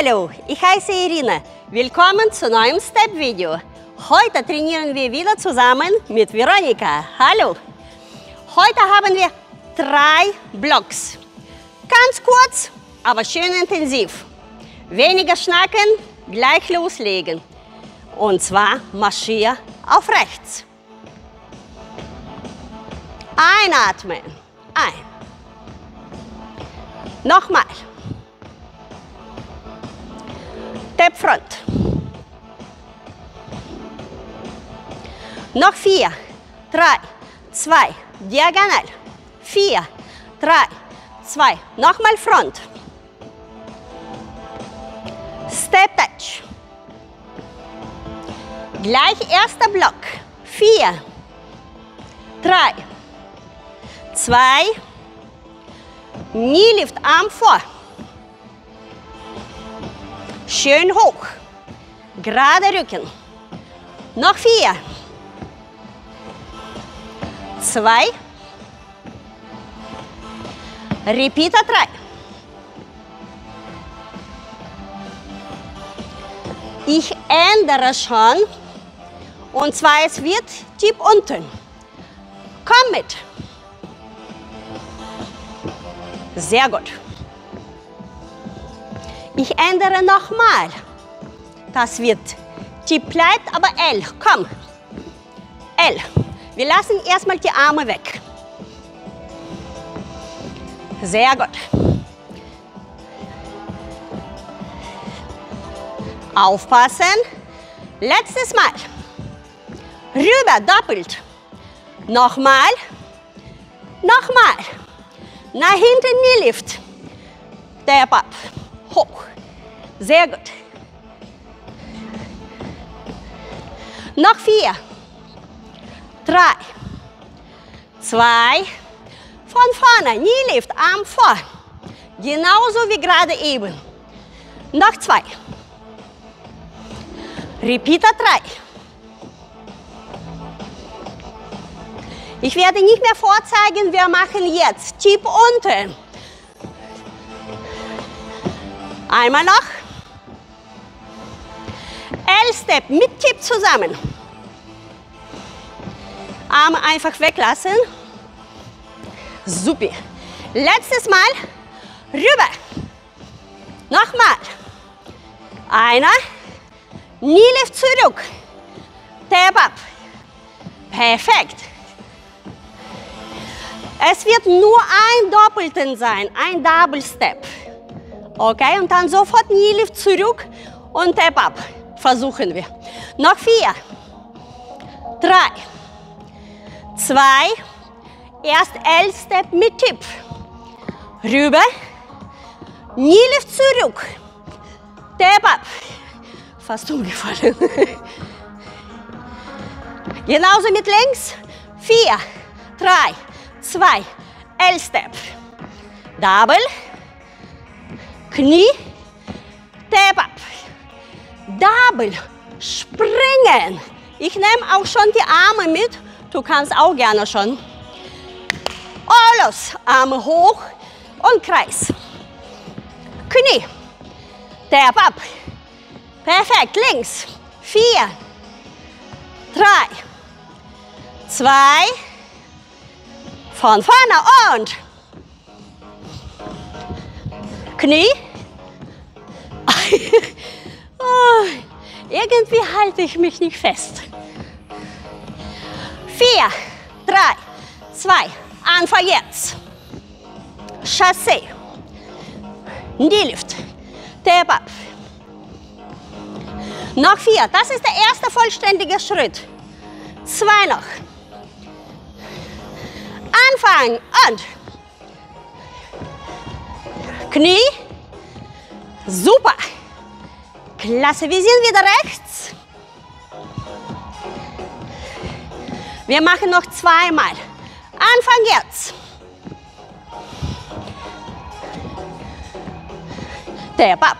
Hallo, ich heiße Irina. Willkommen zu neuem Step-Video. Heute trainieren wir wieder zusammen mit Veronika. Hallo. Heute haben wir drei Blocks. Ganz kurz, aber schön intensiv. Weniger schnacken, gleich loslegen. Und zwar marschier auf rechts. Einatmen. Ein. Nochmal. Step Front. Noch vier, drei, zwei, diagonal. Vier, drei, zwei, nochmal Front. Step Touch. Gleich erster Block. Vier, drei, zwei, Knielift, Arm vor. Schön hoch. Gerade Rücken. Noch vier. Zwei. Repeater drei. Ich ändere schon. Und zwar es wird tief unten. Komm mit. Sehr gut. Ich ändere nochmal. Das wird. Die bleibt aber L. Komm. L. Wir lassen erstmal die Arme weg. Sehr gut. Aufpassen. Letztes Mal. Rüber, doppelt. Nochmal. Nochmal. Nach hinten nie Lift. Step up. Hoch. Sehr gut. Noch vier. Drei. Zwei. Von vorne. Nie Lift. Arm vor. Genauso wie gerade eben. Noch zwei. Repeater drei. Ich werde nicht mehr vorzeigen, wir machen jetzt Tipp unten. Einmal noch. L-Step mit Tipp zusammen. Arme einfach weglassen. Super. Letztes Mal rüber. Nochmal. Einer. Knie lift zurück. Tap up. Perfekt. Es wird nur ein Doppelten sein, ein Double Step. Okay, und dann sofort Knie lift zurück und Tap up. Versuchen wir. Noch vier. Drei. Zwei. Erst L-Step mit Tipp. Rüber. Knie lift zurück. Tap up. Fast umgefallen. Genauso mit links. Vier. Drei. Zwei. L-Step. Double. Knie. Tap up. Double. Springen. Ich nehme auch schon die Arme mit. Du kannst auch gerne schon. Oh, los. Arme hoch und Kreis. Knie. Tap up. Perfekt. Links. Vier. Drei. Zwei. Von vorne und Knie. oh, irgendwie halte ich mich nicht fest. Vier, drei, zwei, Anfang jetzt. Chassé. Knielift. Tap up. Noch vier. Das ist der erste vollständige Schritt. Zwei noch. Anfangen und Knie. Super. Klasse, wir sind wieder rechts. Wir machen noch zweimal. Anfang jetzt. Step up.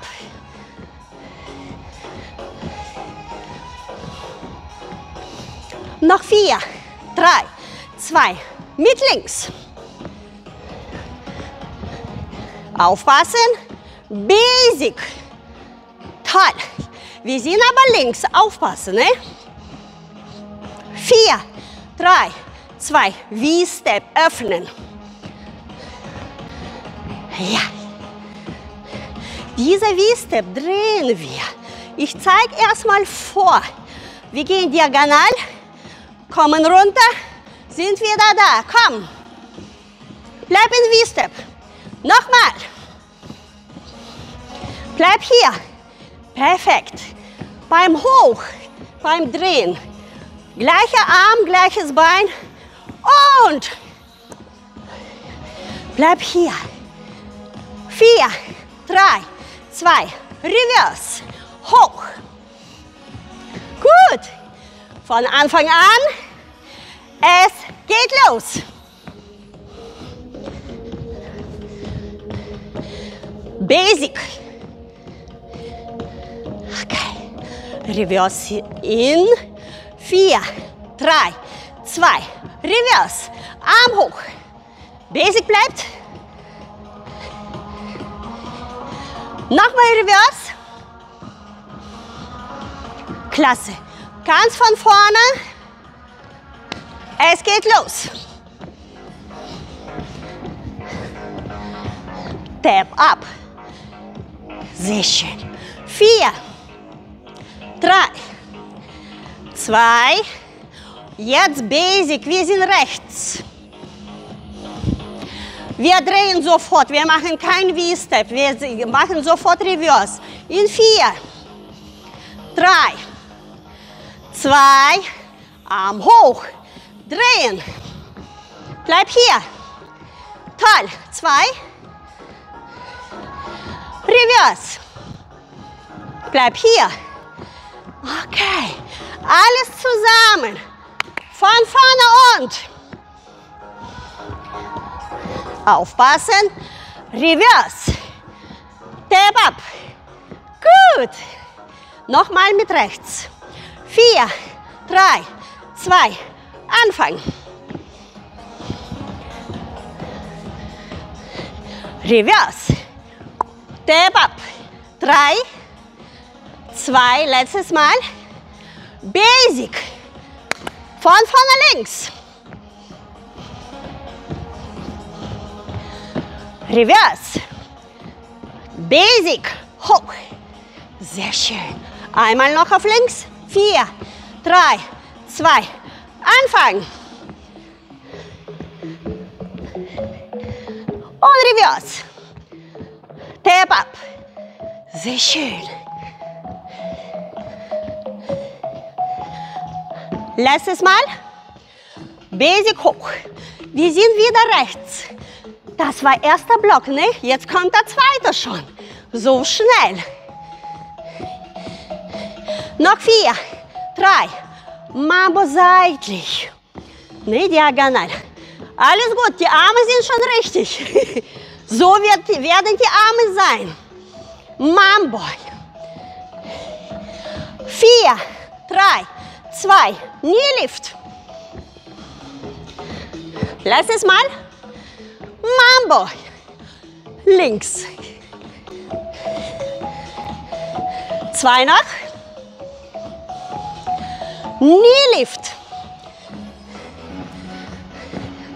Noch vier, drei, zwei, mit links. Aufpassen. Basic. Toll. Wir sind aber links. Aufpassen, ne? Vier, drei, zwei. V-Step. Öffnen. Ja. Diese V-Step drehen wir. Ich zeige erstmal vor. Wir gehen diagonal, kommen runter, sind wieder da. Komm. Bleib in V-Step. Nochmal. Bleib hier. Perfekt. Beim Hoch, beim Drehen. Gleicher Arm, gleiches Bein. Und bleib hier. Vier, drei, zwei, reverse, hoch. Gut. Von Anfang an. Es geht los. Basic. Reverse in. Vier, drei, zwei, reverse. Arm hoch. Basic bleibt. Nochmal reverse. Klasse. Ganz von vorne. Es geht los. Tap up. Sehr schön. Vier, drei, zwei, jetzt Basic, wir sind rechts. Wir drehen sofort, wir machen kein V-Step, wir machen sofort Reverse. In vier, drei, zwei, Arm hoch, drehen. Bleib hier. Toll. Zwei. Reverse. Bleib hier. Okay. Alles zusammen. Von vorne und. Aufpassen. Reverse. Tap up. Gut. Nochmal mit rechts. Vier, drei, zwei, Anfang. Reverse. Tap up. Drei, zwei, letztes Mal. Basic. Von vorne links. Reverse. Basic. Hoch. Sehr schön. Einmal noch auf links. Vier, drei, zwei, Anfang. Und reverse. Tap up. Sehr schön. Letztes Mal. Basic hoch. Wir sind wieder rechts. Das war erster Block, ne? Jetzt kommt der zweite schon. So schnell. Noch vier, drei, Mambo seitlich. Ne, diagonal. Alles gut, die Arme sind schon richtig. So wird, werden die Arme sein. Mambo. Vier, drei, zwei, Knielift. Letztes Mal. Mambo. Links. Zwei noch. Knielift.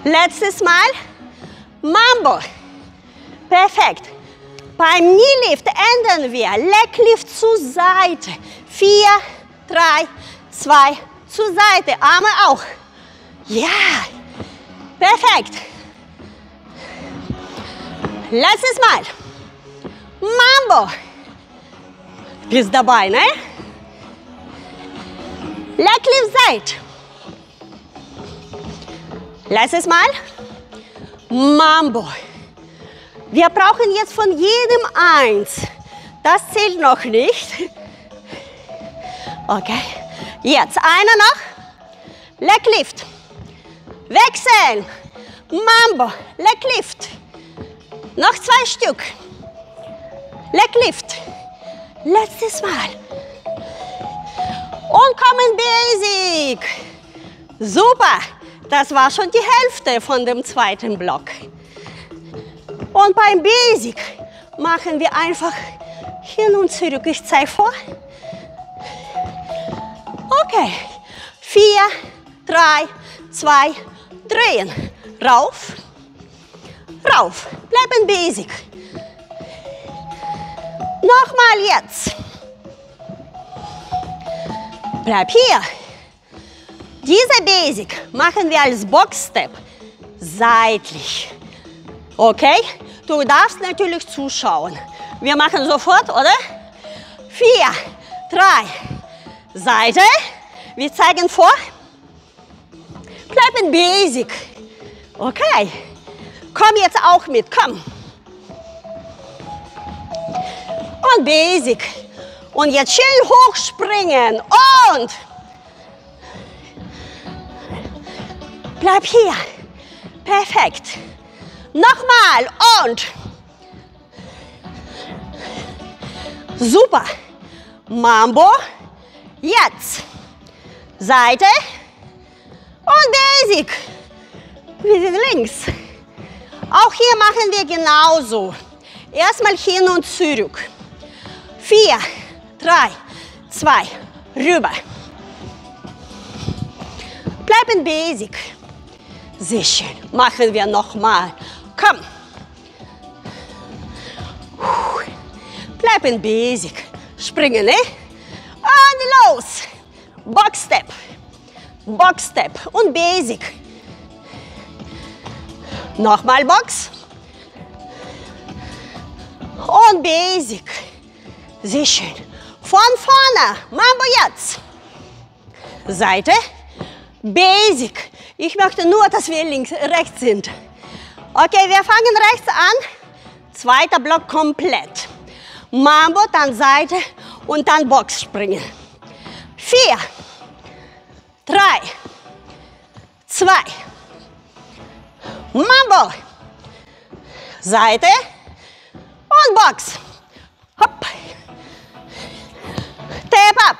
Letztes Mal. Mambo. Perfekt. Beim Knielift ändern wir. Leglift zur Seite. Vier, drei, zwei, zur Seite. Arme auch. Ja. Perfekt. Letztes Mal. Mambo. Bist dabei, ne? Leglift Seite. Letztes Mal. Mambo. Wir brauchen jetzt von jedem eins. Das zählt noch nicht. Okay. Jetzt einer noch. Leglift. Wechseln. Mambo. Leglift. Noch zwei Stück. Leglift. Letztes Mal. Und kommen Basic. Super. Das war schon die Hälfte von dem zweiten Block. Und beim Basic machen wir einfach Hin und zurück. Ich zeige vor. Okay. Vier, drei, zwei, drehen. Rauf, rauf. Bleiben basic. Nochmal jetzt. Bleib hier. Diese Basic machen wir als Box Step seitlich. Okay? Du darfst natürlich zuschauen. Wir machen sofort, oder? Vier, drei, Seite. Wir zeigen vor. Bleib in Basic. Okay. Komm jetzt auch mit, komm. Und Basic. Und jetzt schön hochspringen. Und bleib hier. Perfekt. Nochmal und super. Mambo. Jetzt Seite und Basic. Wir sind links. Auch hier machen wir genauso. Erstmal hin und zurück. Vier, drei, zwei, rüber. Bleib in Basic. Sehr schön. Machen wir nochmal. Komm. Bleib in Basic. Springen, ne? Und los. Box Step. Box Step und Basic. Nochmal Box. Und Basic. Sehr schön. Von vorne. Mambo jetzt. Seite. Basic. Ich möchte nur, dass wir links, rechts sind. Okay, wir fangen rechts an. Zweiter Block komplett. Mambo, dann Seite und dann Box springen. Vier, drei, zwei, Mambo, Seite und Box. Hopp. Tap up.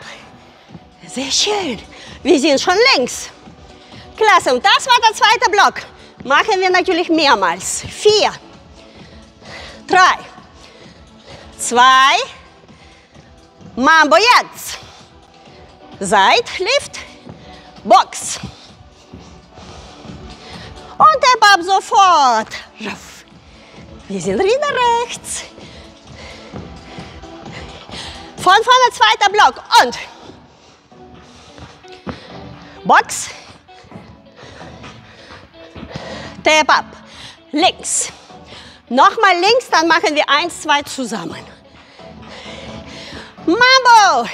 Sehr schön. Wir sind schon links. Klasse. Und das war der zweite Block. Machen wir natürlich mehrmals. Vier, drei, zwei, Mambo jetzt. Seit, Lift, Box. Und der Bab sofort. Wir sind wieder rechts. Von vorne zweiter Block und Box. Tap up. Links. Nochmal links, dann machen wir eins, zwei zusammen. Mambo.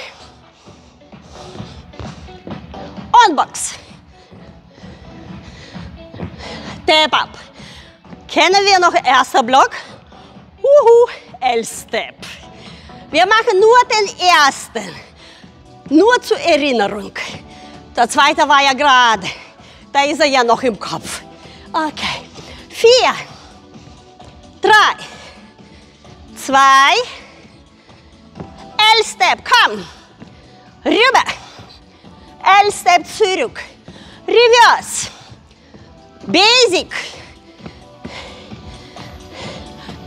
Und Box. Tap up. Kennen wir noch erster Block? Uhu, L-Step. Wir machen nur den ersten. Nur zur Erinnerung. Der zweite war ja gerade. Da ist er ja noch im Kopf. Okay. Vier, drei, zwei, L-Step, komm. Rüber. L-Step zurück. Reverse. Basic.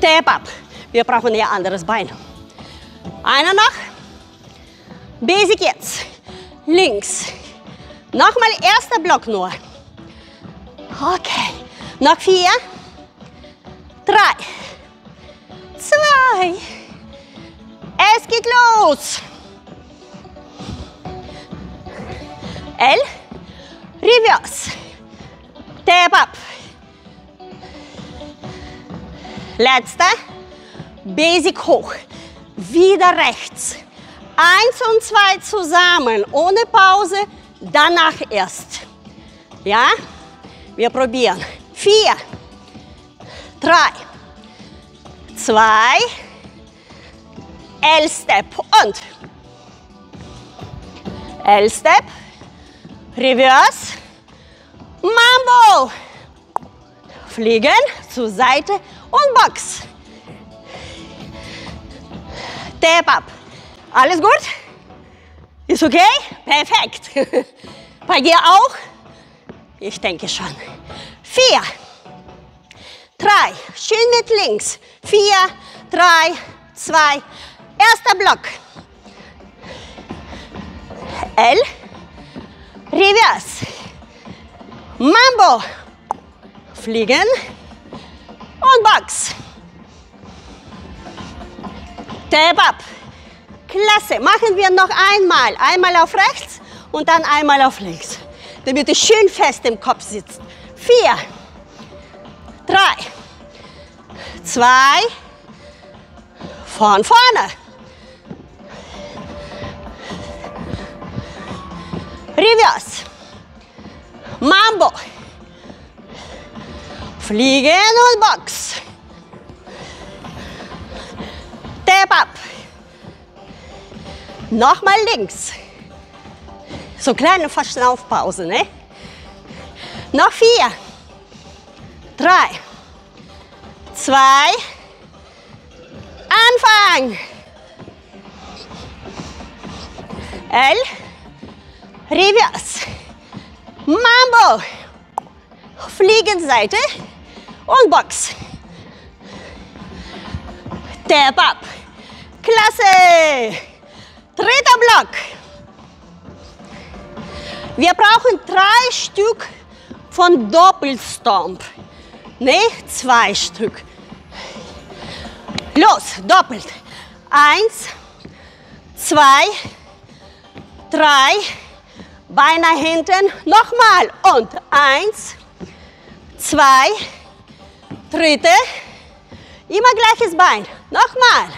Tap up. Wir brauchen ja anderes Bein. Einer noch. Basic jetzt. Links. Nochmal erster Block nur. Okay. Noch vier. Drei. Zwei. Es geht los. L. Reverse. Tap up. Letzte. Basic hoch. Wieder rechts. Eins und zwei zusammen, ohne Pause, danach erst. Ja? Wir probieren. Vier, drei, zwei, L-Step und L-Step, Reverse, Mambo. Fliegen zur Seite und Box. Tap up. Alles gut? Ist okay? Perfekt. Bei dir auch? Ich denke schon. Vier, drei, schön mit links. Vier, drei, zwei, Erster Block. L. Reverse. Mambo. Fliegen. Und Box. Step up. Klasse. Machen wir noch einmal. Einmal auf rechts und dann einmal auf links. Damit es schön fest im Kopf sitzt. Vier. Drei. Zwei. Von vorne. Reverse. Mambo. Fliegen und Box. Step up. Nochmal links. So kleine Verschnaufpause, ne? Noch vier. Drei. Zwei. Anfang. L. Reverse. Mambo. Fliegenseite und Box. Step up. Klasse. Dritter Block. Wir brauchen drei Stück von Doppelstomp. Ne, zwei Stück. Los, doppelt. Eins, zwei, drei, Beine hinten, nochmal. Und eins, zwei, dritte, immer gleiches Bein. Nochmal.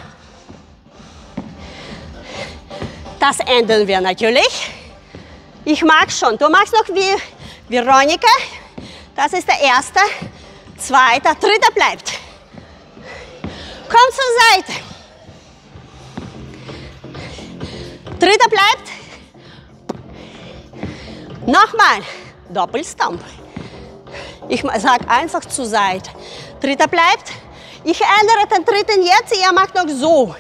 Das ändern wir natürlich. Ich mag schon. Du machst noch wie Veronika. Das ist der erste, zweiter, dritter bleibt. Komm zur Seite. Dritter bleibt. Nochmal. Doppelstomp. Ich sage einfach zur Seite. Dritter bleibt. Ich ändere den dritten jetzt. Ihr macht noch so.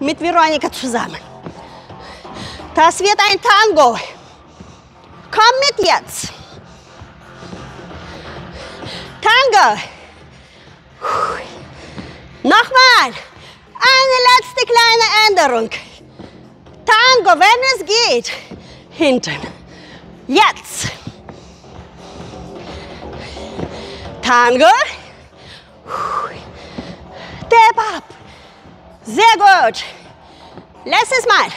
Mit Veronika zusammen. Das wird ein Tango. Komm mit jetzt. Tango. Nochmal. Eine letzte kleine Änderung. Tango, wenn es geht. Hinten. Jetzt. Tango. Step up. Sehr gut. Letztes Mal.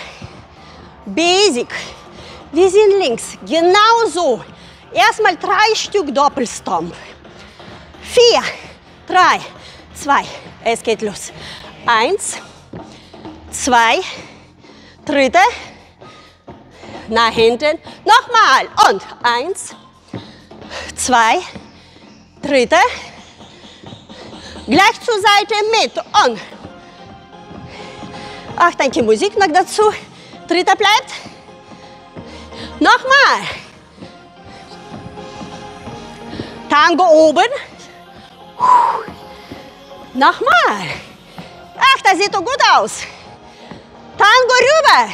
Basic. Wir sind links. Genau so. Erstmal drei Stück Doppelstomp. Vier, drei, zwei. Es geht los. Eins, zwei, dritte, nach hinten. Nochmal. Und eins, zwei, dritte. Gleich zur Seite mit. Und. Ach, danke Musik noch dazu. Dritter bleibt. Nochmal. Tango oben. Nochmal. Ach, das sieht doch gut aus. Tango rüber.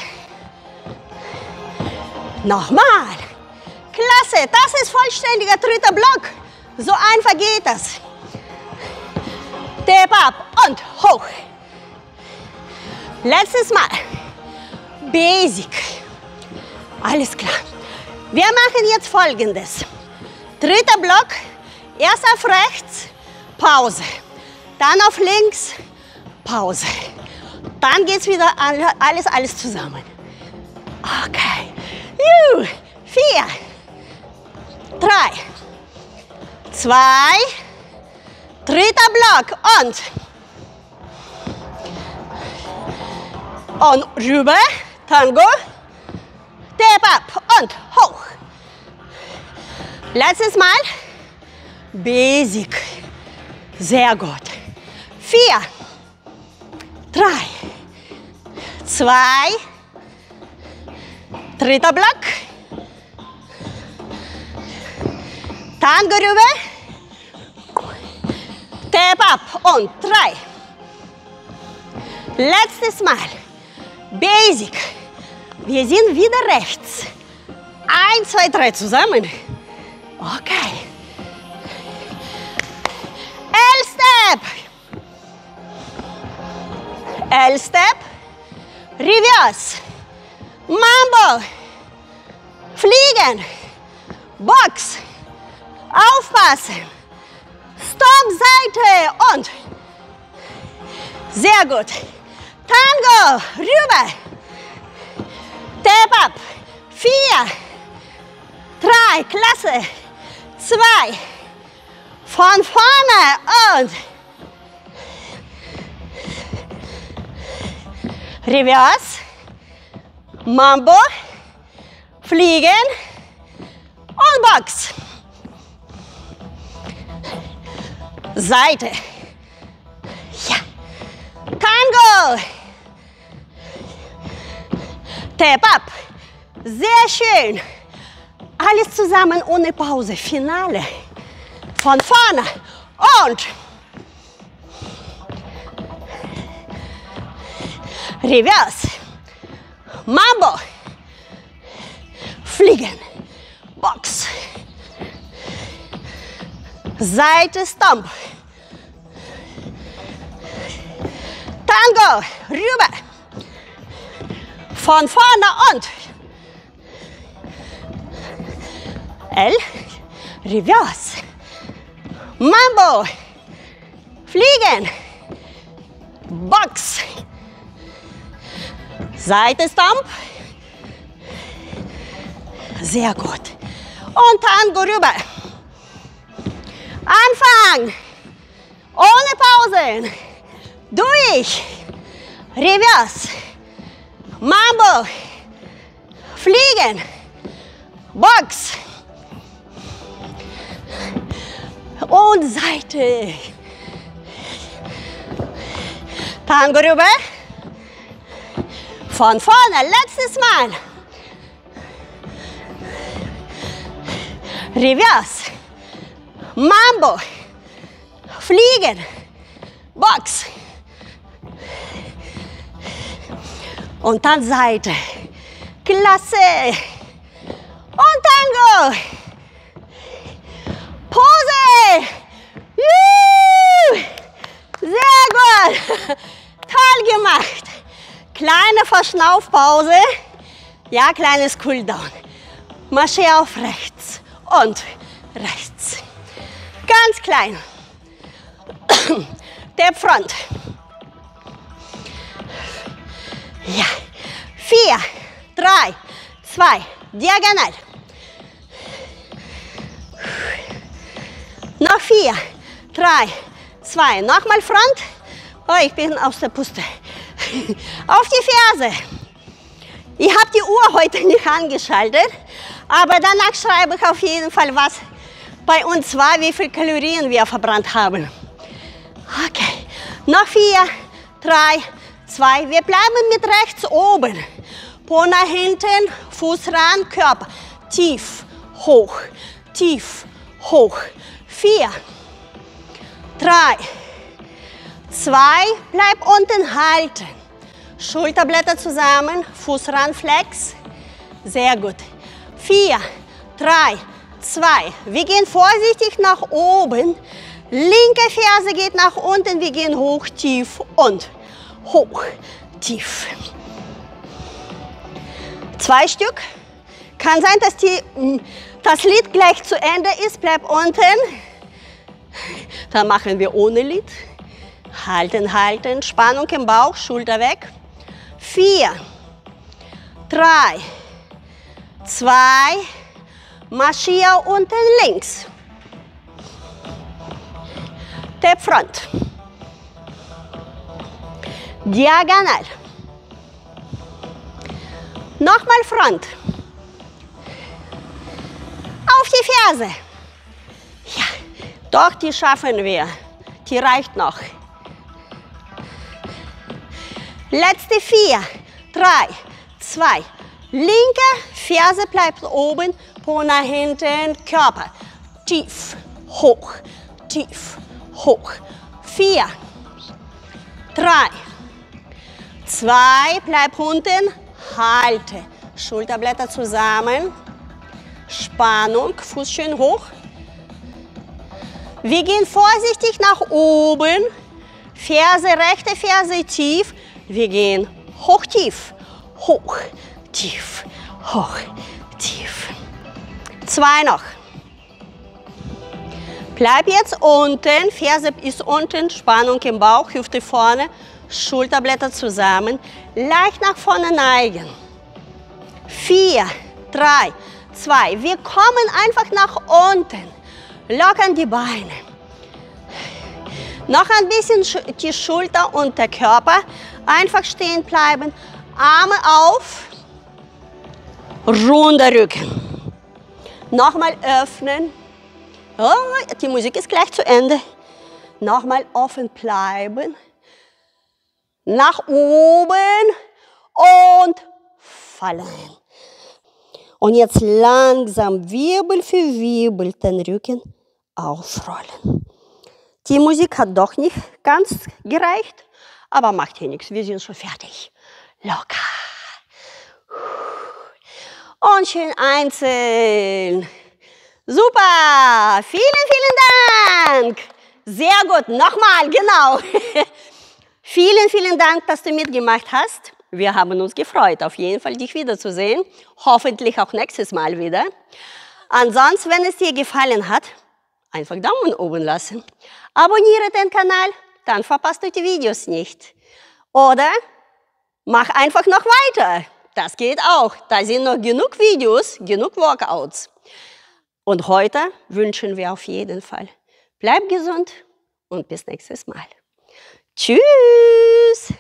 Nochmal. Klasse, das ist vollständiger dritter Block. So einfach geht das. Step up und hoch. Letztes Mal. Basic. Alles klar. Wir machen jetzt folgendes. Dritter Block. Erst auf rechts, Pause. Dann auf links, Pause. Dann geht es wieder alles, alles zusammen. Okay. Juh. Vier, drei, zwei, dritter Block und und rüber, Tango, Step up und hoch. Letztes Mal, Basic, sehr gut. Vier, drei, zwei, dritter Block, Tango rüber, Step up und drei. Letztes Mal. Basic. Wir sind wieder rechts. Eins, zwei, drei zusammen. Okay. L-Step. L-Step. Reverse. Mambo. Fliegen. Box. Aufpassen. Stop, Seite und. Sehr gut. Tango. Rüber. Tap up. Vier. Drei. Klasse. Zwei. Von vorne und. Reverse. Mambo. Fliegen. Und Box. Seite. Ja. Tango. Tap up. Sehr schön. Alles zusammen ohne Pause. Finale. Von vorne. Und. Reverse. Mambo. Fliegen. Box. Seite Stomp. Tango. Rüber. Von vorne und. L. Reverse. Mambo. Fliegen. Box. Seite Stomp. Sehr gut. Und Tango rüber. Anfang. Ohne Pausen. Durch. Reverse. Mambo. Fliegen. Box. Und Seite. Tango rüber. Von vorne, letztes Mal. Reverse. Mambo. Fliegen. Box. Und dann Seite. Klasse. Und Tango. Pose. Juhu. Sehr gut. Toll gemacht. Kleine Verschnaufpause. Ja, kleines Cooldown. Marschier auf rechts und rechts. Ganz klein. Der Front. Ja. Vier, drei, zwei, diagonal. Noch vier, drei, zwei. Nochmal Front. Oh, ich bin aus der Puste. Auf die Ferse. Ich habe die Uhr heute nicht angeschaltet, aber danach schreibe ich auf jeden Fall, was bei uns war, wie viele Kalorien wir verbrannt haben. Okay, noch vier, drei, zwei. Wir bleiben mit rechts oben. Po nach hinten, Fuß ran, Körper. Tief, hoch, tief, hoch. Vier, drei, zwei. Bleib unten halten. Schulterblätter zusammen, Fuß ran, Flex. Sehr gut. Vier, drei, zwei. Wir gehen vorsichtig nach oben. Linke Ferse geht nach unten. Wir gehen hoch, tief und hoch, tief. Zwei Stück. Kann sein, dass die, das Lied gleich zu Ende ist. Bleib unten. Dann machen wir ohne Lied. Halten, halten. Spannung im Bauch, Schulter weg. Vier, drei, zwei, Marschier unten links. Tap Front. Diagonal. Nochmal Front. Auf die Ferse. Ja, doch, die schaffen wir. Die reicht noch. Letzte vier, drei, zwei. Linke Ferse bleibt oben, Po nach hinten, Körper. Tief, hoch, tief, hoch. Vier, drei, zwei, bleib unten, halte. Schulterblätter zusammen. Spannung, Fuß schön hoch. Wir gehen vorsichtig nach oben. Ferse, rechte Ferse tief. Wir gehen hoch, tief, hoch, tief, hoch, tief. Zwei noch. Bleib jetzt unten, Ferse ist unten, Spannung im Bauch, Hüfte vorne, Schulterblätter zusammen, leicht nach vorne neigen. Vier, drei, zwei. Wir kommen einfach nach unten. Lockern die Beine. Noch ein bisschen die Schulter und der Körper. Einfach stehen bleiben. Arme auf. Runder Rücken. Nochmal öffnen. Oh, die Musik ist gleich zu Ende. Nochmal offen bleiben. Nach oben und fallen. Und jetzt langsam Wirbel für Wirbel den Rücken aufrollen. Die Musik hat doch nicht ganz gereicht, aber macht hier nichts, wir sind schon fertig. Locker. Und schön einzeln. Super, vielen, vielen Dank. Sehr gut, nochmal, genau. vielen, vielen Dank, dass du mitgemacht hast. Wir haben uns gefreut, auf jeden Fall dich wiederzusehen. Hoffentlich auch nächstes Mal wieder. Ansonsten, wenn es dir gefallen hat, einfach Daumen oben lassen. Abonniere den Kanal, dann verpasst du die Videos nicht. Oder mach einfach noch weiter. Das geht auch. Da sind noch genug Videos, genug Workouts. Und heute wünschen wir auf jeden Fall, bleib gesund und bis nächstes Mal. Tschüss!